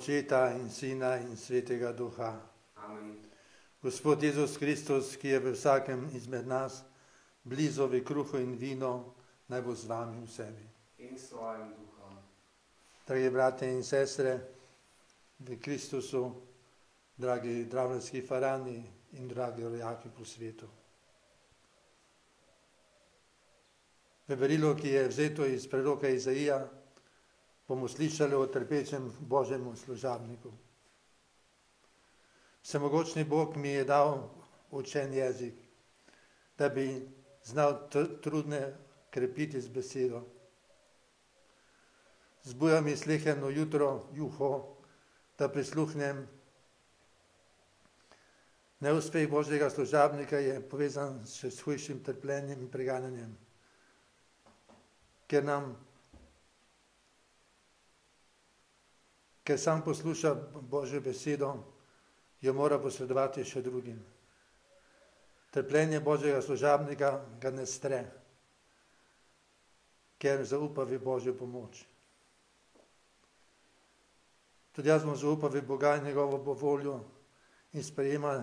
Očeta in Sina in Svetega Duha. Amen. Gospod Jezus Kristus, ki je v vsakem izmed nas blizu v kruhu in vino, naj bo z vami v sebi. In s svojim duhom. Dragi brate in sestre, v Kristusu, dragi dravljski farani in dragi rojaki po svetu. V berilu, ki je vzeto iz preroka Izaija, bomo slišali o trpečem Božjemu služabniku. Vsemogočni Bog mi je dal učen jezik, da bi znal trudne krepiti z besedo. Zbuja mi sleheno jutro, juho, da prisluhnem. Neuspeh Božjega služabnika je povezan še s hujšim trpljenjem in preganjanjem, ker nam ker sam posluša Božjo besedo, jo mora posredovati še drugim. Trpljenje Božjega služabnika ga ne stre, ker zaupa v Božjo pomoč. Tudi jaz bom zaupal v Boga in njegovo voljo in sprejema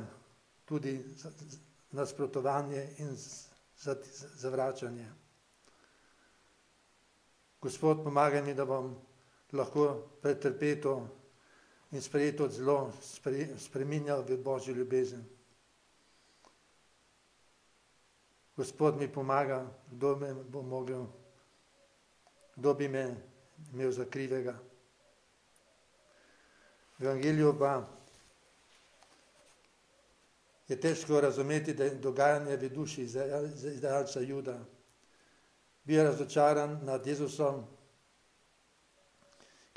tudi nasprotovanje in zavračanje. Gospod, pomagaj mi, da bom lahko pretrpeto in sprejeto zelo spreminjal v Božjo ljubezen. Gospod mi pomaga, kdo me bo mogel, kdo bi me imel za krivega. V Evangeliju pa je težko razumeti, da je dogajanje v duši izdajalca Juda. Bil je razočaran nad Jezusom,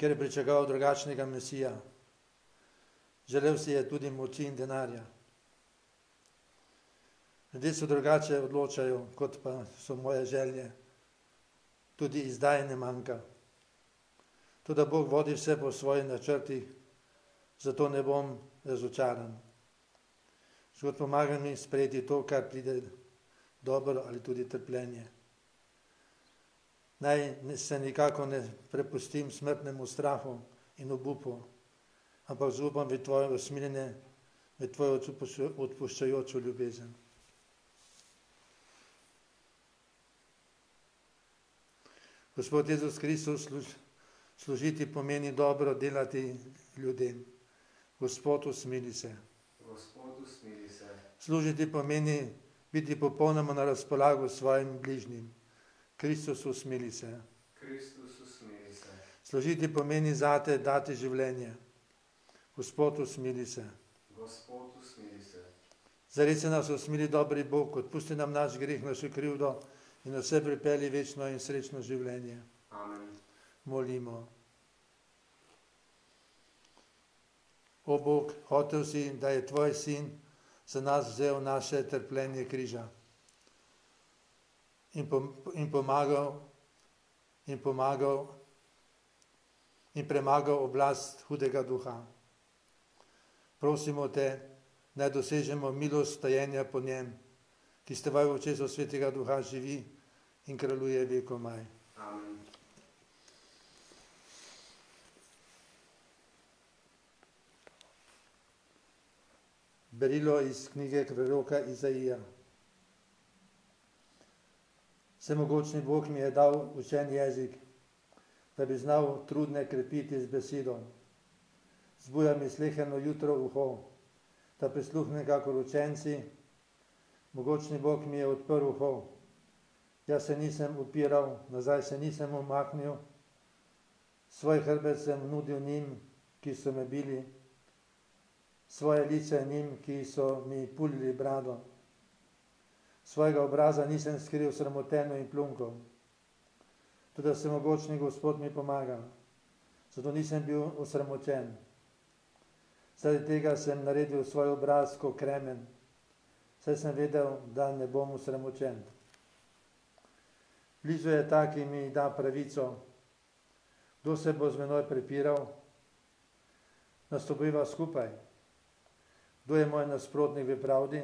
ker je pričakoval drugačnega mesija. Želel si je tudi moči in denarja. Ljudje se drugače odločajo, kot pa so moje želje. Tudi izdaj ne manjka. Tudi Bog vodi vse po svojih načrtih, zato ne bom razočaran. Gospod pomaga mi sprejeti to, kar pride dobro ali tudi trpljenje naj se nikako ne prepustim smrtnemu strahu in obupu, ampak zaupam v tvoje usmiljenje, v tvojo odpuščajočo ljubezen. Gospod Jezus Kristus, služiti pomeni dobro, delati ljudem. Gospod, usmili se. Gospod, usmili se. Služiti pomeni biti popolnoma na razpolago svojim bližnjim. Kristus, usmili se. Kristus, usmili se. Služiti pomeni zate dati življenje. Gospod, usmili se. Gospod, usmili se. Zares se nas usmili dobri Bog, odpusti nam naš greh, našo krivdo in nas vse pripelji večno in srečno življenje. Amen. Molimo. O Bog, hotel si, da je tvoj sin za nas vzel naše trpljenje križa in, pom in pomagal in pomagal in premagal oblast hudega duha. Prosimo te, naj dosežemo milost tajenja po njem, ki ste v očesu svetega duha živi in kraljuje vekomaj. Amen. Berilo iz knjige proroka Izaija. Vsemogočni Bog mi je dal učen jezik, da bi znal trudne krepiti z besedo. Zbuja mi sleheno jutro uho, da prisluhne kakor učenci. Mogočni Bog mi je odprl uho. Jaz se nisem upiral, nazaj se nisem umaknil. Svoj hrbet sem nudil njim, ki so me bili svoje lice njim, ki so mi pulili brado. Svojega obraza nisem skril sramoteno in plunko. Tudi se mogočni Gospod mi pomaga, zato nisem bil osramočen. Zaradi tega sem naredil svoj obraz kot kremen, saj sem vedel, da ne bom osramočen. Blizu je ta, ki mi da pravico. Kdo se bo z menoj prepiral? Nastopiva skupaj. Kdo je moj nasprotnik v pravdi?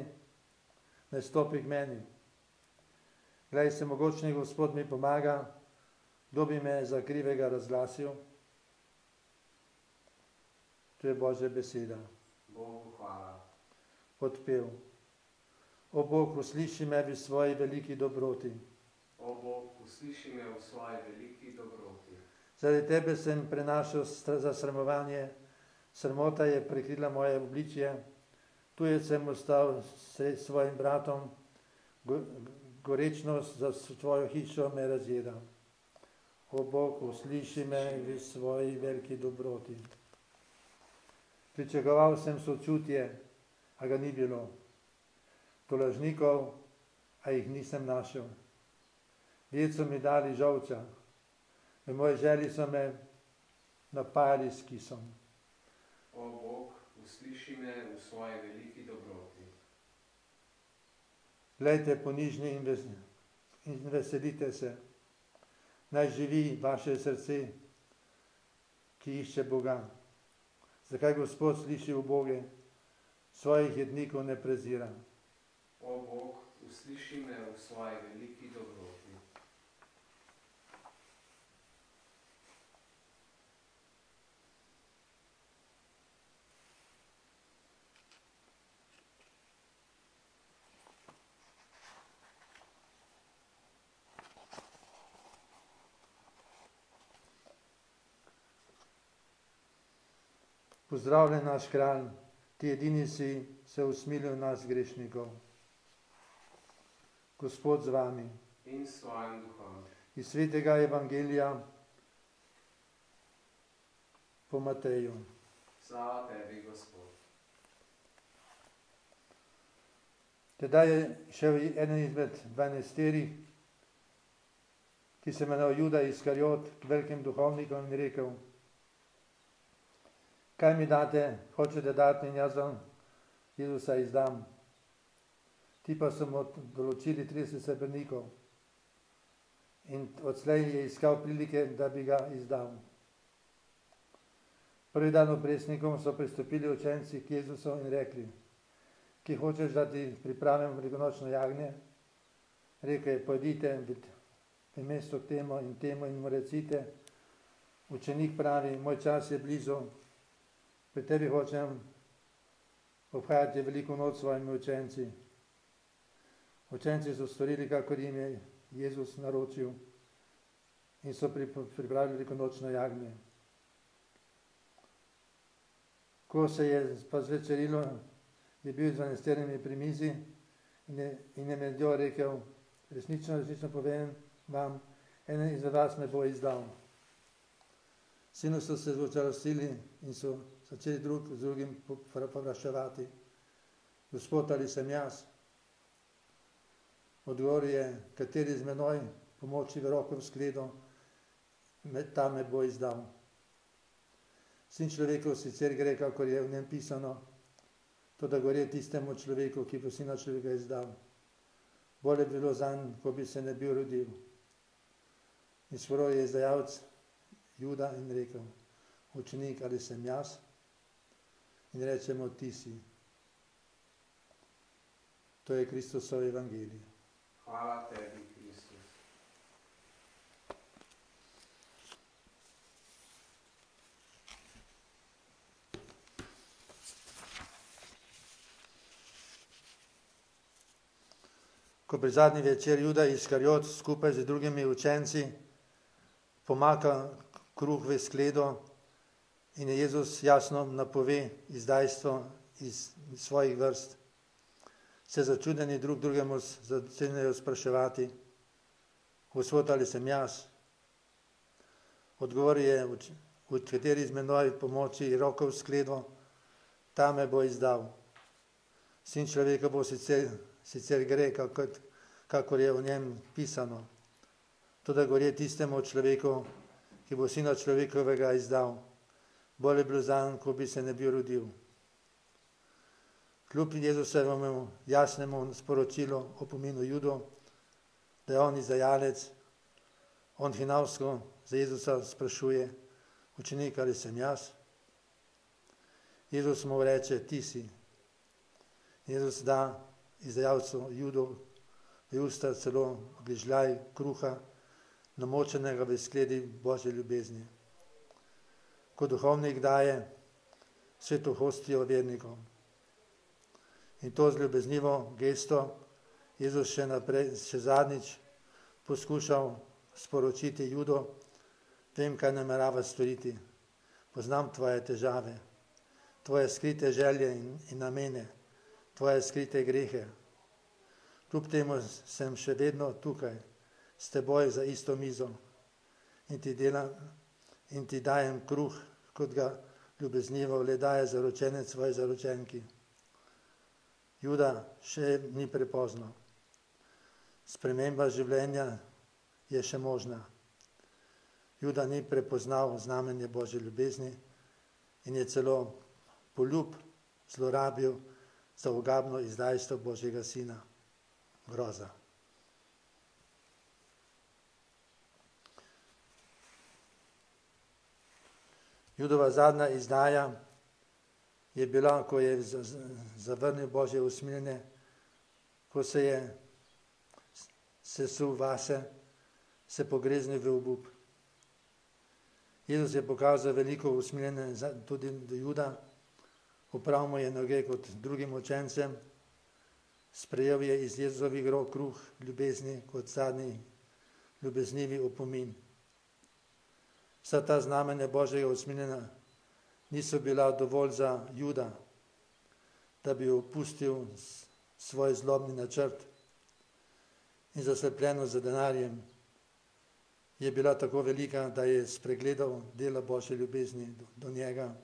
Ne stopi k meni. Glej, se mogočni Gospod mi pomaga, kdo bi me za krivega razglasil? To je Božja beseda. Bogu hvala. Odpev. O Bog, usliši me v svoji veliki dobroti. O Bog, usliši me v svoji veliki dobroti. Zaradi tebe sem prenašal stra- zasramovanje, sramota je prekrila moje obličje, tujec sem ostal s svojim bratom, go- gorečnost za tvojo hišo me razjeda. O Bog, usliši me v svoji veliki dobroti. Pričakoval sem sočutje, a ga ni bilo. Tolažnikov, a jih nisem našel. Jed so mi dali žolča, v moji želji so me napajali s kisom. O Bog, usliši me v svoji veliki dobroti. Glejte ponižni in, ves, in veselite se. Naj živi vaše srce, ki išče Boga. Zakaj Gospod sliši v Boge, svojih jednikov ne prezira. O Bog, usliši me v svoji veliki dobroti. Pozdravljen naš kralj, ti edini si se usmilil nas grešnikov. Gospod z vami, In s svojim duhom. iz svetega evangelija po Mateju. Slava tebi, Gospod. Tedaj je šel eden izmed dvanajsterih, ki se imenoval Juda Iskariot, k velikim duhovnikom in rekel, kaj mi date, hočete dati in jaz vam Jezusa izdam. Ti pa so mu določili 30 srebrnikov in odslej je iskal prilike, da bi ga izdal. Prvi dan opresnikom so pristopili učenci k Jezusu in rekli, ki hočeš, da ti pripravim velikonočno jagnje, rekel je, pojdite v, mesto k temu in temu in mu recite, učenik pravi, moj čas je blizu, pri tebi hočem obhajati veliko noč s svojimi učenci. Učenci so storili, kakor jim je Jezus naročil in so pri, pripravili velikonočno jagnje. Ko se je pa zvečerilo, je bil z dvanajsterimi pri mizi in je, med jo rekel, resnično, resnično povem vam, eden izmed vas me bo izdal. Sinu so se zvočarostili in so začeli drug z drugim povraščevati. Gospod, ali sem jaz? Odgovor je, kateri z menoj pomoči v roko v skledo, ta me bo izdal. Sin človekov sicer gre, kako je v njem pisano, to da gre tistemu človeku, ki bo sina človeka izdal. Bolje bi bilo zanj, ko bi se ne bil rodil. In svoj je izdajalec Juda in rekel, učenik ali sem jaz? In rečemo, ti si. To je Kristusov evangelij. Hvala tebi, Kristus. Ko pri zadnji večer Juda Iskariot skupaj z drugimi učenci pomaka kruh v skledo in je Jezus jasno napove izdajstvo iz svojih vrst, se začudeni drug drugemu začnejo spraševati, Gospod ali sem jaz? Odgovor je, v kateri izmed novih pomoči roko v skledo, ta me bo izdal. Sin človeka bo sicer sicer gre, kakor, kakor je v njem pisano. To, da gre tistemu človeku, ki bo sina človekovega izdal, bolje bilo zanj, ko bi se ne bi rodil. Kljub Jezusovemu jasnemu sporočilu o pomenu Judo, da je on izdajalec, on hinavsko za Jezusa sprašuje, učenik ali sem jaz. Jezus mu reče, ti si. Jezus da izdajalcu Judo v usta celo grižljaj kruha, namočenega v skledi Božje ljubezni. Ko duhovnik daje sveto hostijo vernikom. In to z ljubeznivo gesto Jezus še naprej, še zadnjič poskušal sporočiti Judo, vem, kaj namerava storiti. Poznam tvoje težave, tvoje skrite želje in, in namene tvoje skrite grehe. Kljub temu sem še vedno tukaj s teboj za isto mizo in ti, delam, in ti dajem kruh, kot ga ljubeznivo le daje zaročenec svoje zaročenki. Juda, še ni prepozno. Sprememba življenja je še možna. Juda ni prepoznal znamenje Božje ljubezni in je celo poljub zlorabil za ogabno izdajstvo Božjega Sina. Groza. Judova zadnja izdaja je bila, ko je zavrnil Božje usmiljenje, ko se je sesul vase, se pogreznil v obup. Jezus je pokazal veliko usmiljenje tudi do Juda, Upravmo je noge kot drugim učencem, sprejel je iz Jezovih rok kruh ljubezni kot zadnji ljubeznivi opomin. Vsa ta znamenja Božjega usmiljenja niso bila dovolj za Juda, da bi opustil svoj zlobni načrt in zaslepljeno za denarjem je bila tako velika, da je spregledal dela Božje ljubezni do, do njega.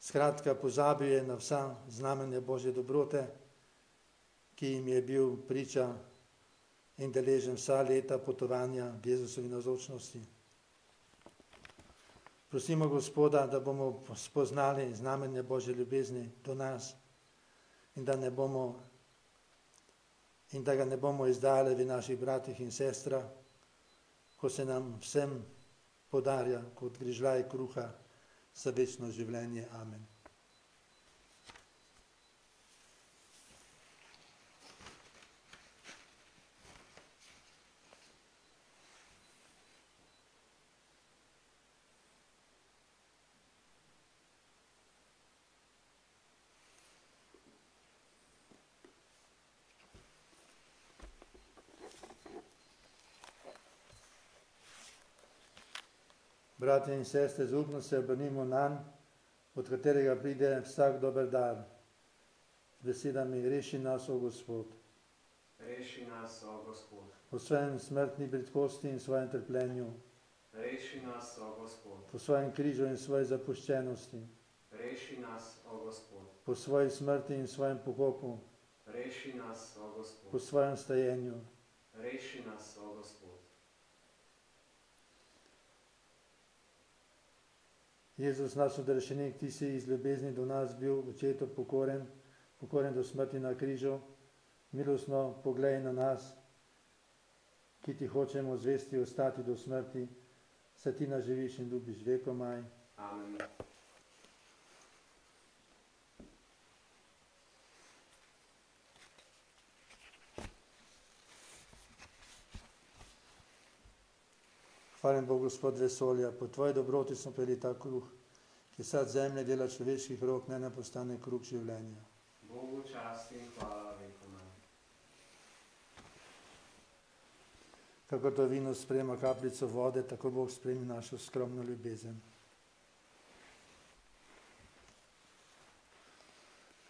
Skratka, pozabil je na vsa znamenja Božje dobrote, ki jim je bil priča in deležen vsa leta potovanja v Jezusovi nazočnosti. Prosimo Gospoda, da bomo spoznali znamenje Božje ljubezni do nas in da, ne bomo, in da ga ne bomo izdali v naših bratih in sestrah, ko se nam vsem podarja kot grižljaj kruha za večno življenje. Amen. Brati in sestre, zupno se obrnimo na njega od katerega pride vsak dober dar. Z besedami, reši nas, o Gospod, Reši nas, o Gospod. po svojem smrtni bridkosti in svojem trpljenju, Reši nas, o Gospod. po svojem križu in svoji zapuščenosti, Reši nas, o Gospod. po svoji smrti in svojem pokopu, Reši nas, o po Gospod. svojem stajenju. Reši nas, o Gospod. Jezus, naš odrešenik, ti si iz ljubezni do nas bil očetu pokoren, pokoren do smrti na križu. Milostno poglej na nas, ki ti hočemo zvesti ostati do smrti, se ti nas živiš in ljubiš vekomaj. Amen. Hvala Bogu, Gospod vesolja, po tvoji dobroti smo peli ta kruh, ki sad zemlje dela človeških rok, ne ne postane kruh življenja. Bogu čast in hvala vekomaj. Kako to vino sprema kapljico vode, tako Bog spremi našo skromno ljubezen.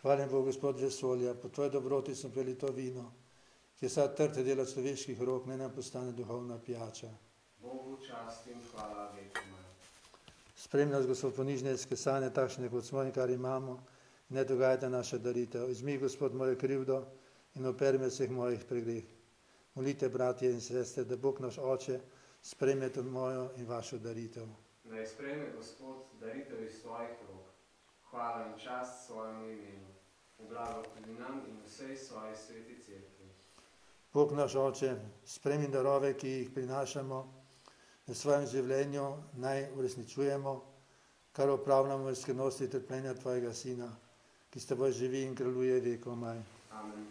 Hvala Bogu, Gospod vesolja, po tvoji dobroti smo peli to vino, ki sad trte dela človeških rok, ne ne postane duhovna pijača. Čast in hvala vekomaj. Spremlja nas, Gospod, ponižne skesane, takšne kot smo in kar imamo, ne dogajajte naše daritev. Izmi, Gospod, mojo krivdo in operi me vseh mojih pregreh. Molite, bratje in sestre, da Bog naš Oče sprejme to mojo in vašo daritev. Naj sprejme Gospod daritev iz svojih rok. Hvala in čast svojemu imenu. V blago tudi nam in vsej svoji sveti cerkvi. Bog naš Oče, spremi darove, ki jih prinašamo v svojem življenju, naj uresničujemo, kar opravljamo v skrenosti trpljenja Tvojega Sina, ki s teboj živi in kraljuje vekomaj. Amen.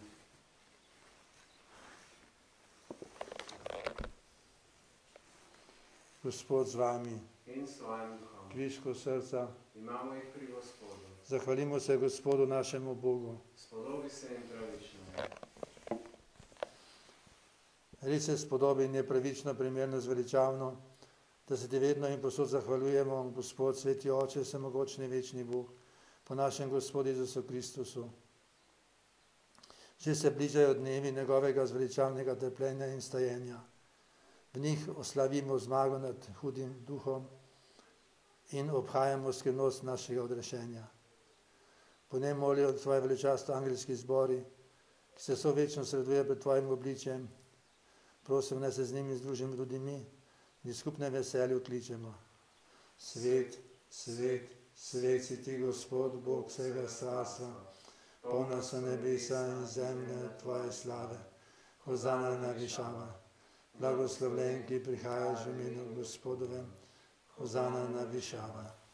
Gospod z vami, In s svojim duhom. kviško srca, Imamo jih pri Gospodu. Zahvalimo se Gospodu našemu Bogu. Spodobi se jim pravično. Res se spodobi in je pravično, primerno, zveličavno, da se ti vedno in posod zahvaljujemo, Gospod, sveti Oče, vsemogočni večni Bog, po našem Gospodu Jezusu Kristusu. Že se bližajo dnevi njegovega zveličavnega trpljenja in stajenja. V njih oslavimo zmago nad hudim duhom in obhajamo skrivnost našega odrešenja. Po njem molijo tvoje veličastvo angelski zbori, ki se so večno sreduje pred tvojim obličjem. Prosim, da se z njimi združimo tudi mi in skupne veselje ukličemo. Svet, svet, svet si ti, Gospod, Bog vsega carstva, polna so nebesa in zemlje tvoje slave. Hozana na višava. Blagoslovljen, ki prihajaš v imenu Gospodovem, Hozana na višava.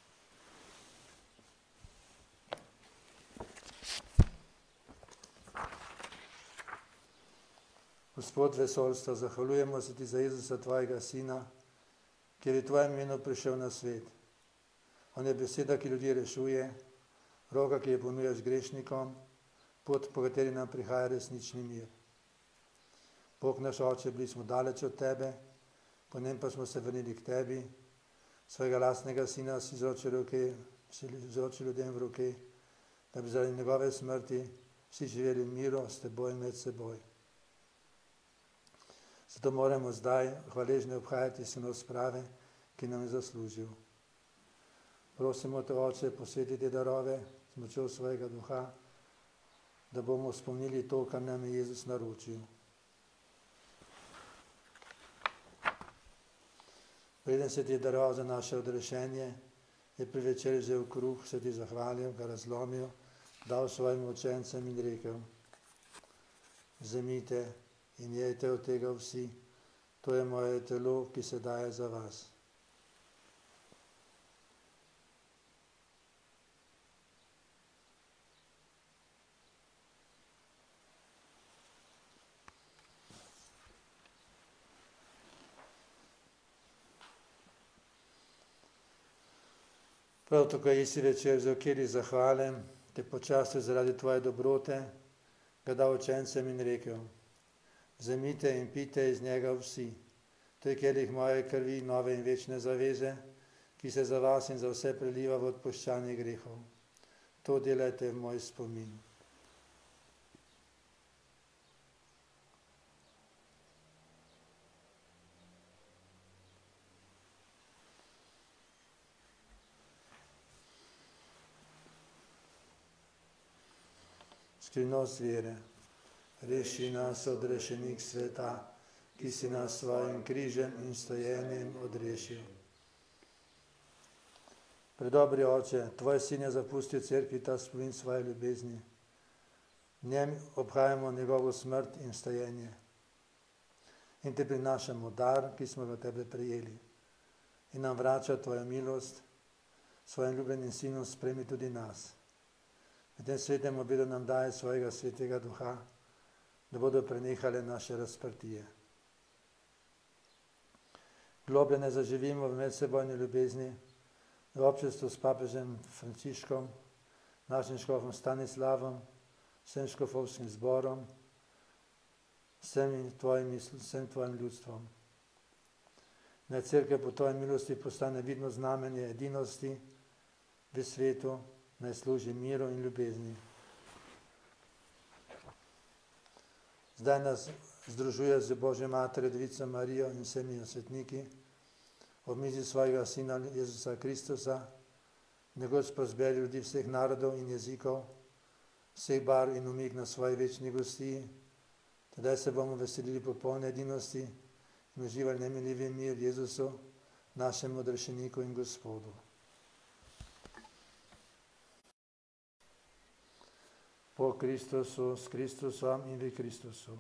Gospod vesolstva, zahvaljujemo se ti za Jezusa, tvojega sina, ki je v tvojem imenu prišel na svet. On je beseda, ki ljudi rešuje, roka, ki je ponujaš grešnikom, pot, po kateri nam prihaja resnični mir. Bog naš oče, bili smo daleč od tebe, po njem pa smo se vrnili k tebi, svojega lastnega sina si izročil roke, si izročil ljudem v roke, da bi zaradi njegove smrti vsi živeli v miru s teboj in med seboj. Zato moramo zdaj hvaležno obhajati sino sprave, ki nam je zaslužil. Prosimo te, Oče, posveti te darove z močjo svojega duha, da bomo spomnili to, kar nam je Jezus naročil. Preden se ti je daroval za naše odrešenje, je pri večerji vzel kruh, se ti zahvalil, ga razlomil, dal svojim učencem in rekel, vzemite in jejte od tega vsi, to je moje telo, ki se daje za vas. Prav tako je isti večer vzel kiri zahvale, te počastil zaradi tvoje dobrote, ga dal učencem in rekel, Vzemite in pite iz njega vsi. To je kelih moje krvi, nove in večne zaveze, ki se za vas in za vse preliva v odpoščanje grehov. To delajte v moj spomin. Skrivnost vere, reši nas odrešenik sveta, ki si nas svojim križem in stojenjem odrešil. Predobri oče, tvoj sin je zapustil crkvi ta spomin svoje ljubezni. Njem obhajamo njegovo smrt in stojenje. In te prinašamo dar, ki smo ga tebe prejeli. In nam vrača tvojo milost, svojim ljubenim sinom spremi tudi nas. V tem svetem obidu nam daje svojega svetega duha, da bodo prenehale naše razprtije. Globlje ne zaživimo v medsebojni ljubezni, v občestvu s papežem Frančiškom, našim škofom Stanislavom, vsem škofovskim zborom, vsem tvojim, vsem tvojim ljudstvom. Naj crkva po tvoji milosti postane vidno znamenje edinosti v svetu, naj služi miru in ljubezni. Zdaj nas združuje z Božjo Materjo, Devico Marijo in vsemi svetniki ob mizi svojega Sina Jezusa Kristusa, nekoč pa zberi ljudi vseh narodov in jezikov, vseh barv in umik na svoji večni gostiji, tedaj se bomo veselili popolne edinosti in uživali nemiljivi mir Jezusu, našemu odrešeniku in Gospodu. Po Kristusu, s Kristusom in v Kristusu.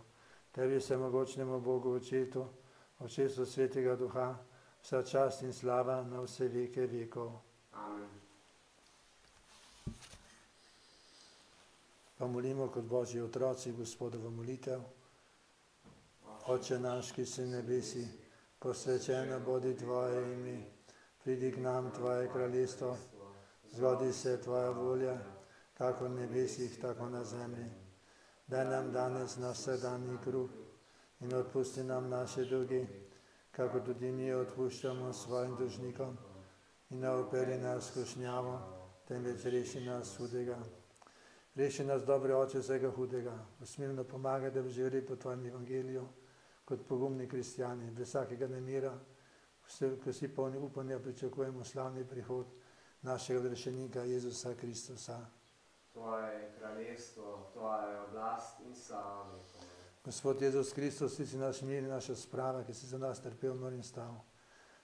Tebi se mogočnemu Bogu očetu, očetu svetega duha, vsa čast in slava na vse veke vekov. Amen. Pa molimo kot Božji otroci Gospodovo molitev. Oče naš, ki si nebesi, posvečeno bodi Tvoje ime, pridi k nam Tvoje kraljestvo, zgodi se Tvoja volja, kako v nebesih, tako na zemlji. Daj nam danes naš vsakdanji kruh in odpusti nam naše dolge, kako tudi mi odpuščamo svojim dužnikom in ne operi nas skušnjavo, temveč reši nas hudega. Reši nas, dobre oče, vsega hudega, usmirno pomagaj, da bi živeli po Tvojem evangeliju kot pogumni kristijani, brez vsakega nemira, ko si polni upanja pričakujemo slavni prihod našega odrešenika Jezusa Kristusa. Tvoje je kraljestvo, Tvoja je oblast in slava vekov. Gospod Jezus Kristus, ti si naš mir in naša sprava, ki si za nas trpel, mor in stav.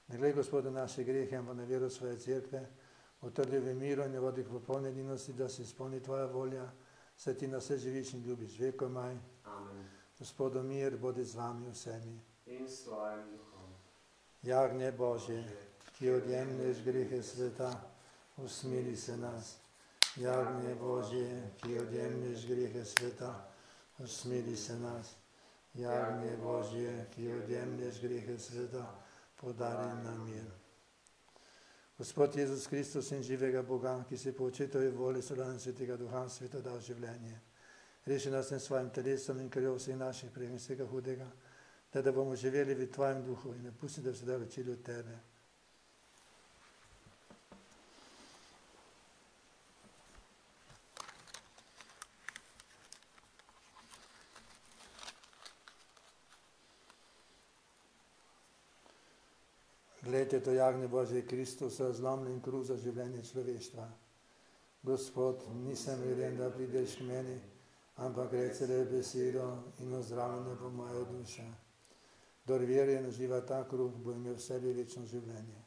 Ne glej, Gospod, na naše grehe, ampak na vero svoje cerkve, utrdi v miru in ne vodi k popolni edinosti, da se izpolni Tvoja volja, saj ti nas vse živiš in ljubiš. Veko maj, Amen. Gospodo mir, bodi z vami vsemi. In s Tvojim duhom. Jagnje Božje, ki odjemlješ grehe sveta, usmili se nas. Jagnje Božje, ki odjemlješ grehe sveta, usmili se nas. Jagnje Božje, ki odjemlješ grehe sveta, podari nam mir. Gospod Jezus Kristus in živega Boga, ki si po očetovi voli sodelan svetega duha sveta dal življenje. Reši nas in svojim telesom in krjo vseh naših prejme vsega hudega, da, da bomo živeli v Tvojem duhu in ne pusti, da bi se da učili od Tebe. Glejte, to jagne Božje Kristusa, zlomljen kruh za življenje človeštva. Gospod, nisem vreden, da prideš k meni, ampak reci le besedo in ozdravljene bo moja duša. Kdor verje in uživa ta kruh, bo imel v sebi večno življenje.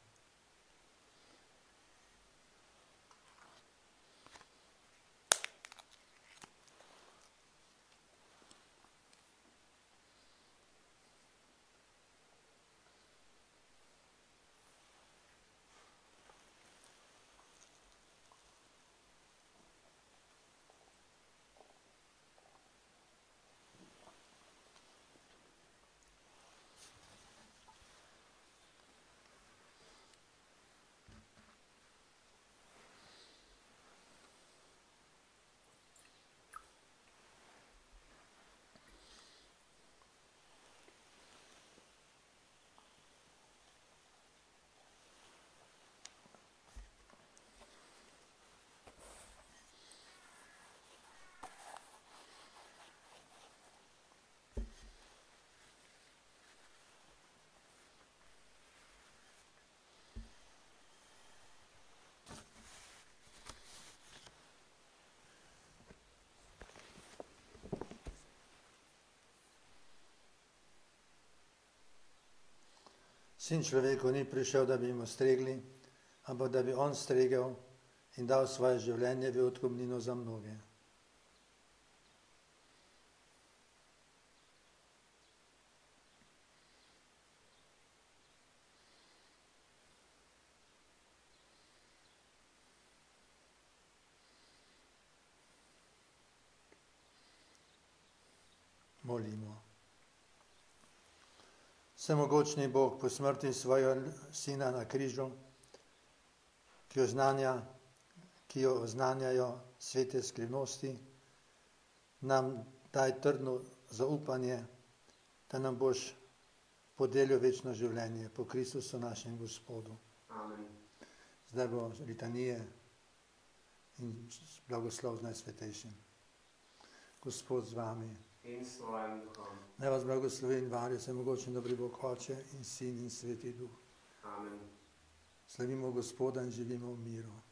Sin človeku ni prišel, da bi jim ostregli, ampak da bi on stregel in dal svoje življenje v odkupnino za mnoge. Molimo. Vsemogočni Bog po smrti svojega sina na križu, ki, oznanja, ki jo oznanjajo svete skrivnosti, nam daj trdno zaupanje, da nam boš podelil večno življenje po Kristusu našem Gospodu. Amen. Zdaj bo litanije in blagoslov z najsvetejšim. Gospod z vami. In s tvojim duhom. Naj vas blagoslovi in varje, vse mogoče dobri Bog Oče in Sin in Sveti Duh. Amen. Slavimo Gospoda in živimo v miru. Hvala.